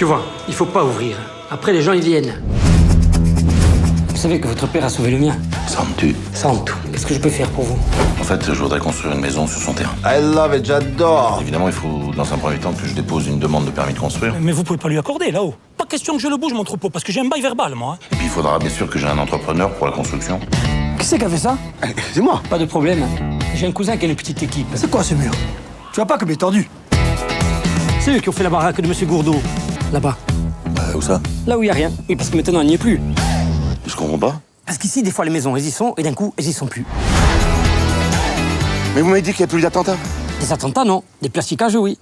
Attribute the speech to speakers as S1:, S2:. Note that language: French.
S1: Tu vois, il faut pas ouvrir. Après, les gens, ils viennent. Vous savez que votre père a sauvé le mien.
S2: Ça me tue.
S1: Sans tout. Qu'est-ce que je peux faire pour vous?
S2: En fait, je voudrais construire une maison sur son terrain.
S3: I love it, j'adore.
S2: Évidemment, il faut, dans un premier temps, que je dépose une demande de permis de construire.
S4: Mais vous pouvez pas lui accorder là-haut. Pas question que je le bouge mon troupeau parce que j'ai un bail verbal moi. hein.
S2: Et puis, il faudra bien sûr que j'ai un entrepreneur pour la construction.
S5: Qui c'est qui a fait ça?
S3: C'est moi.
S1: Pas de problème. J'ai un cousin qui a une petite équipe.
S5: C'est quoi ce mur? Tu vois pas comme il est tordu?
S1: C'est eux qui ont fait la baraque de Monsieur Gourdeau. Là-bas.
S2: Bah, où ça
S1: Là où il y a rien. Oui, parce que maintenant, il n'y est plus.
S2: Je comprends pas.
S1: Parce qu'ici, des fois, les maisons, elles y sont, et d'un coup, elles y sont plus.
S3: Mais vous m'avez dit qu'il n'y a plus d'attentat.
S1: Des attentats, non. Des plastiquages, oui.